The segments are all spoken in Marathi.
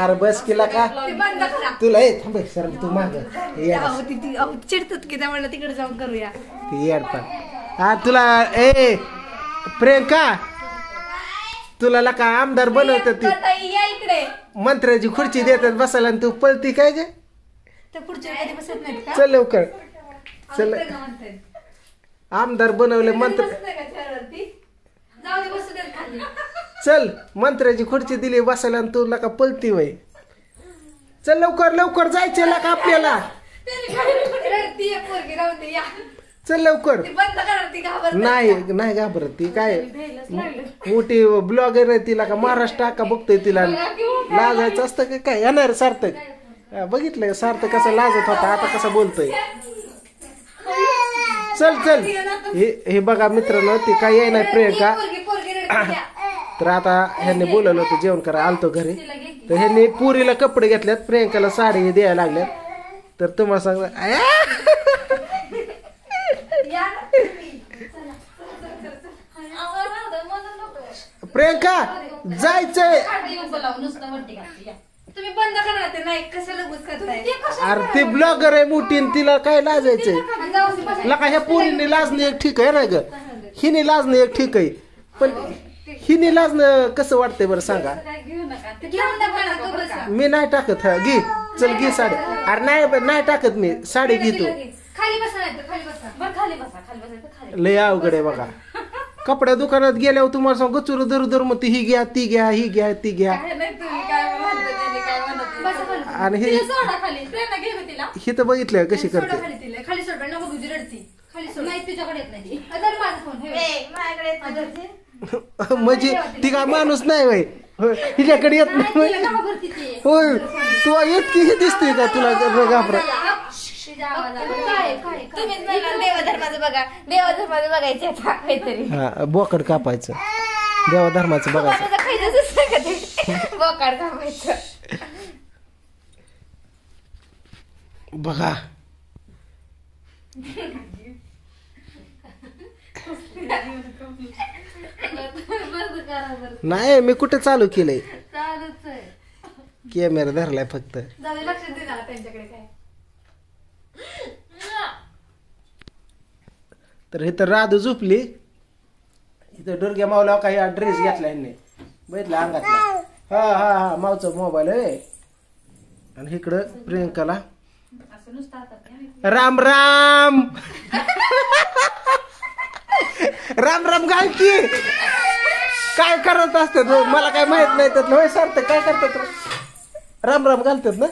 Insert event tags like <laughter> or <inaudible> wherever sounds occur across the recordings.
अरे <laughs> बस केला का? ते बंद करा. तुला ये थांब सर तू माग. चिडतात की त्यामुळे तिकडे जाऊन करूया. ती हा तुला ए प्रियंका. तुला ला का आमदार बनवतात ती? मंत्र्याची खुर्ची देतात बसायला आणि तू पळती काय का? चल लवकर. चल? आमदार बनवले मंत्र चल मंत्र्याची खुर्ची दिली बसायला आणि तुला का वय. चल लवकर लवकर जायचं नका का आपल्याला. चल लवकर. नाही नाही घाबरत ती काय? मोठी ब्लॉगर आहे तिला का महाराष्ट्र का बघतोय तिला. लाजायचं असतं का काय? येणार सार्थक. बघितलं सार्थक कसा लाजत होता आता कसा बोलतोय. चल चल. हे हे बघा मित्रांनो ती काय येणार प्रियंका. तर आता ह्यांनी बोलवलं होतं जेवण करा आलतो घरी. तर ह्यांनी पुरीला कपडे घेतल्यात प्रियंकाला साडी द्यायला लागल्यात. तर तुम्हाला सांग. प्रियंका जायचंय! तुम्ही बंद करा ते नाही कशाला गुसकरताय अरे ती ब्लॉगर आहे मोठी आणि तिला काय लाजायचंय. लका ह्या पोरीने लाजणं एक ठीक आहे ना ग हिने लाजणं एक ठीक आहे. पण हिने लाजणं कसं वाटतंय बरं सांगा. मी नाही टाकत हा घे चल घे साडी. अरे नाही नाही टाकत मी. साडी घेतो खाली बसा नाही तर खाली बसा. बरं खाली बसा खाली बसा तर खाली लय अवघड आहे बघा. कपड्या दुकानात गेल्यावर तुम्हाला सांग गचुर दर दर मग ती ही घ्या ती घ्या ही घ्या ती घ्या. काय नाही तुम्ही काय म्हणता त्याने काय म्हणत बसा खाली आणि हे ही तर बघितलं कशी सोडा करते. खाली सोड नको रडती खाली सोड. नाही तुझ्याकडे येत नाही. ती. अदर माझा फोन माझ्याकडे येत नाही. <laughs> म्हणजे ती काय माणूस नाही वय तिच्याकडे येत नाही होय. घाबरती ती. तू इतकी दिसते का तुला घाबरा देवा धर्माचं देवधर्माचं बघा देवधर्माचं बघायचं काहीतरी हा बोकड कापायचं. देवा धर्माचं बघायचं. बोकड कापायचं बघा. नाही मी कुठे चालू केलंय? चालूच आहे. कॅमेरा धरलाय फक्त. जाऊ दे, लक्ष दे जरा त्यांच्याकडे काय. तर इथं राधू झोपली. इथं दुर्ग्या मावला काही ड्रेस घेतला ह्यांनी. बघितला अंगातला. हा हा हा मावचा मोबाईल आहे. आणि इकडं प्रियंकाला. असं नुसतं. राम राम! <laughs> राम राम गाय की. काय करत असतात हो? मला काय माहीत नाही त्यातलं. होय सारखं काय करतात रे? राम राम घालतात ना?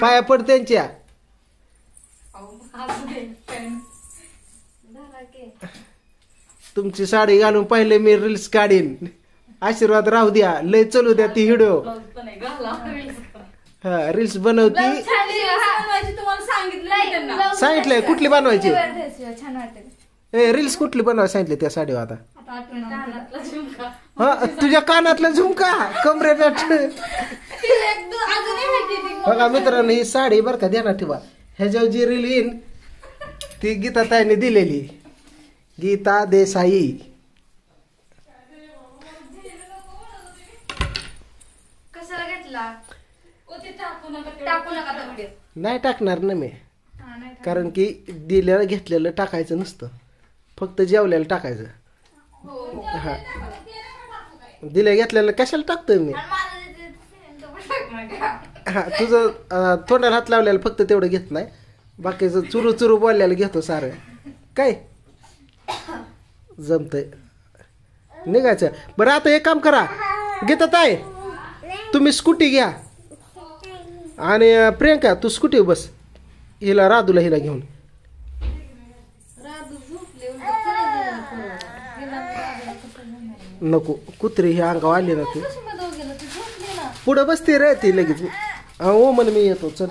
पाया पड त्यांच्या. तुमची साडी घालून पहिले मी रील्स काढीन. आशीर्वाद राहू द्या. लय चलू द्या ती व्हिडिओ हा रील्स बनवती. नाही, सांगितलंय कुठली बनवायची? छान ए रील्स कुठली बनवायची सांगितली त्या साडीवर आता. हा तुझ्या कानातला झुमका? ती. बघा मित्रांनो ही साडी बरं का ध्यानात ठेवा. ह्याच्यावर जी रील येईन ती गीता ताईने दिलेली. गीता देसाई. कशाला घेतला? टाकू नका नाही टाकणार ना मी हा. कारण की दिलेलं घेतलेलं टाकायचं नसतं फक्त जेवलेलं टाकायचं हा दिलं घेतलेलं कशाला टाकतोय मी. हा तुझं तोंडाला हात लावलेलं फक्त तेवढं घेत नाही बाकीचं चुरू चुरू बोललेलं घेतो सारं काय जमतंय निघायचं बरं आता एक काम करा घेतात आहे तुम्ही स्कूटी घ्या आणि प्रियंका तू स्कूटी बस हिला राधूला हिला घेऊन? नको कुत्री ही अंगावर आली ना ती कसं मग जाऊ गेलं? तू झोपली ना. पुढं बसते रे ती लगेच हा, हो म्हण मी येतो चल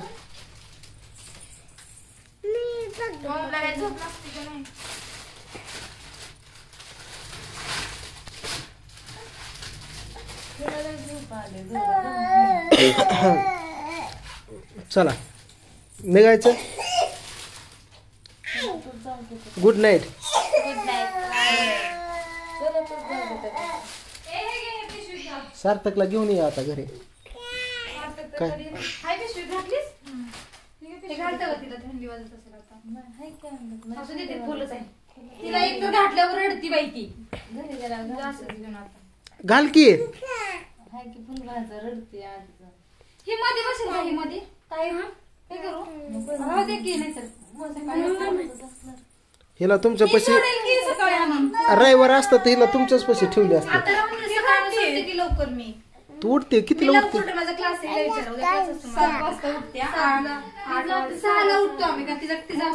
चला. निघायचं? गुड नाईट सार्थकला घेऊन ये आता घरी. काय? रडती घाल की. ही बसेल का? काय हे? करू? राहू दे की नाही तर हिला तुमच्या पशी आणून रविवार असतं तर हिला तुमच्याच पशी ठेवली असते लवकर मी. तू उठते माझा क्लास सहाला आम्ही का तिचा तिचा.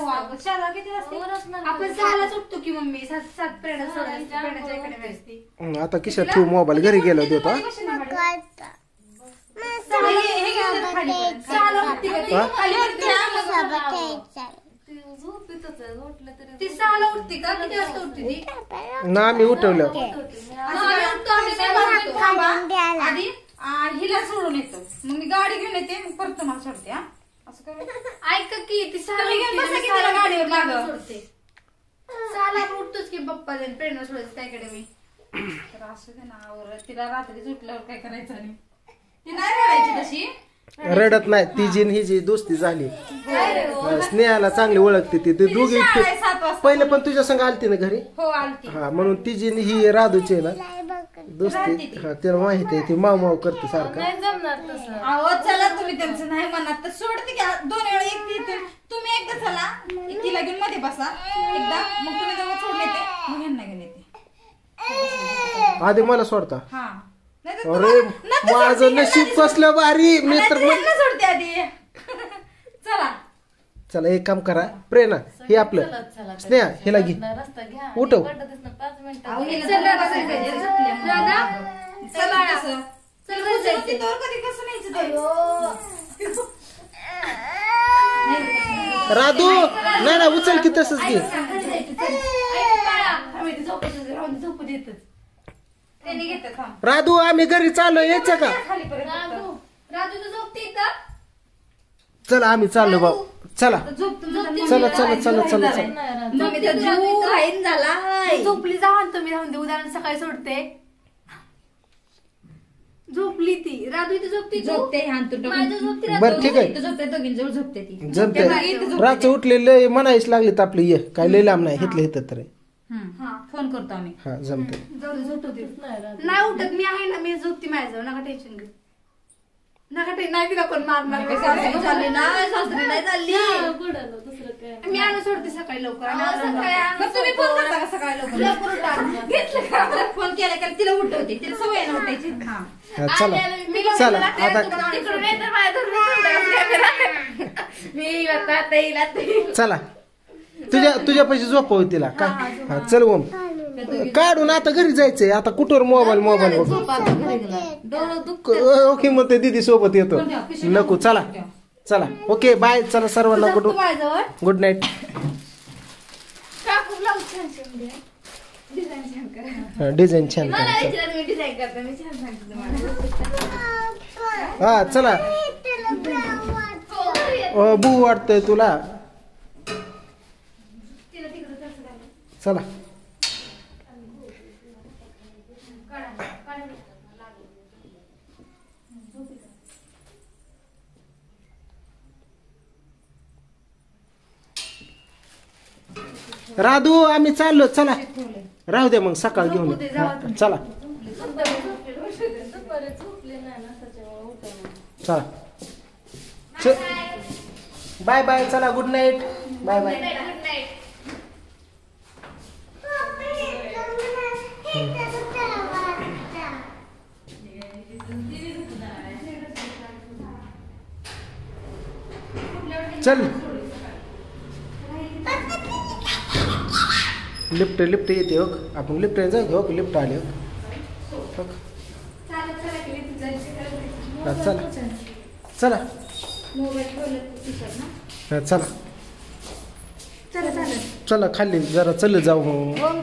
शाळा किती वाजते? आपण सहालाच उठतो की मम्मी सात सात प्रेरणा सोडायची प्रेरणाच्या इकडे असते आता किशा ठेवू मोबाईल घरी गेलो देतो. ती? हा? खाली पर्यंत आम्हाला ती सहाला उठते का? किती वाजता उठते ती? ना आम्ही उठवलं. थांबा. आधी हिला सोडून येतो. मग मी गाडी घेऊन येते परत तुम्हाला सोडते हा. असं करू. ऐका की ती सहाला घेऊन बसा की तिला गाडीवर सोडते. सहाला उठतोच की पप्पा जाईन प्रेरणा सोडायचं त्याकडे मी. तर असं दे ना. तिला रात्री सुटल्यावर काय करायचं आणि? ती नाही रडायची तशी रडत नाही तिची आणि हिची दोस्ती झाली. रे हो? स्नेहाला चांगली ओळखते ती. ते दोघे शाळा आहे सात वाजता? पहिले पण तुझ्या संग आलती ना घरी? हो आलती. हा म्हणून तिची आणि ही राधूची आहे ना? राहते दोस्ती ती. हा तिला माहिती आहे ती माव माव करते सारखं. अहो चला तुम्ही त्यांचं नाही म्हणत तर सोडते की दोन वेळा एक ती येते. तुम्ही एकदा चला तिला घेऊन मध्ये बसा. एकदा मग तुम्ही दोघं सोडून येते मग ह्यांना घेऊन येते. आधी मला सोडता? हा. अरे माझं नशीब कसलं भारी मी तर सोडते आधी चला चला एक काम करा प्रेरणा हे आपलं स्नेहा उठव हे न्यायचं ते? राधू नाही ना उचल की तसंच घे त्यांनी घेतात थांब. राधू आम्ही घरी चाललो यायचं का खालीपर्यंत. राजू तू झोपते इथं? चला आम्ही चाललो भाऊ चला झोप. चला चला चला चला चला मम्मीचा जीव राहीन झाला हाय. झोपली जावा ना तुम्ही राहून दे उद्या सकाळी सोडते झोपली ती राधू इथे झोपती तू? झोपते हात तुटून. माझं झोपते राधू. बरं ठीक आहे इथं झोपते दोघींजवळ झोपते ती इथं झोपते रात्र उठलेलं म्हणायच लागले तर आपलं ये काय लय लांब नाही हिथलं हिथं तर आहे. हम्म. फोन करतो आम्ही. हा जमते. नाही उठत मी आहे ना मी झोपती माझ्याजवळ. नका टेन्शन घेऊ. नका नाही तिला कोण मारणार काही सासरी चालली ना सासरी नाही चालली मी सोडते सकाळी लवकर. तुम्ही फोन करता का सकाळी लवकर? लवकर. घेतलं का? फोन केला का? तिला उठवते. तिला सवय हा. हा मी <laughs> आता येईल आता. चला. तुझ्या तुझ्या पैसे झोपव तिला. काय हा चल ओम. काढून आता घरी जायचंय. आता कुठवर मोबाईल मोबाईल बघ. ओके म्हणते दीदी सोबत येतो. नको चला. चला. ओके बाय चला सर्वांना गुड गुड नाईट. डिझाईन छान हा चला. बू वाटतंय तुला. चला. राधू आम्ही चाललो. चला. राहू दे मग सकाळ घेऊन चला. चला. बाय बाय चला. Good night. Bye bye. चल. लिफ्ट लिफ्ट येते हो. आपण लिफ्ट जाऊ हो लिफ्ट आले हो. चला. चला. चला. चला खाली जरा चल जाऊ. मग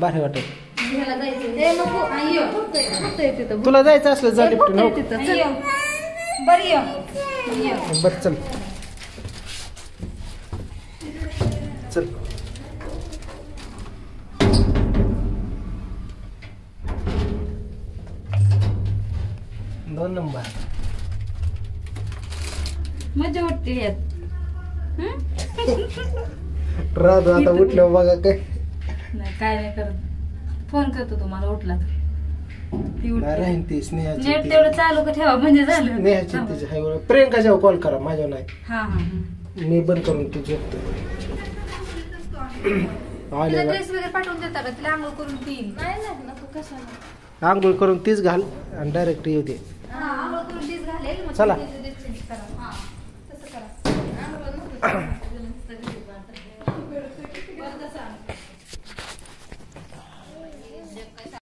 भारी वाटत तुला जायचं असलं जा लिफ्ट हो. बरी. बर चल. चल दोन नंबर मजा वाटते यात हं? राहतो आता उठलं बघा काय नाही काय नाही करत फोन करतो तुम्हाला उठला तर. ती नाही उठते राहीन ती स्नेहाची नेट ती. तेवढं चालू का ठेवा म्हणजे झालं स्नेहाची तिची हाय बरोबर. प्रियंकाच्या कॉल करा माझ्या नाही हा हा हा. मी बंद करून तू झोपतो <clears throat> तिला ड्रेस वगैरे पाठवून देता का? तिला आंघोळ करून देईल नाही नाही नको कशाला? आंघोळ करून तीच घाल आणि डायरेक्ट येऊ दे. हा आंघोळ करून तीच घालेल मग चला. तुम्ही dress change करा. हा तसं करा. <clears throat> आंघोळ नको.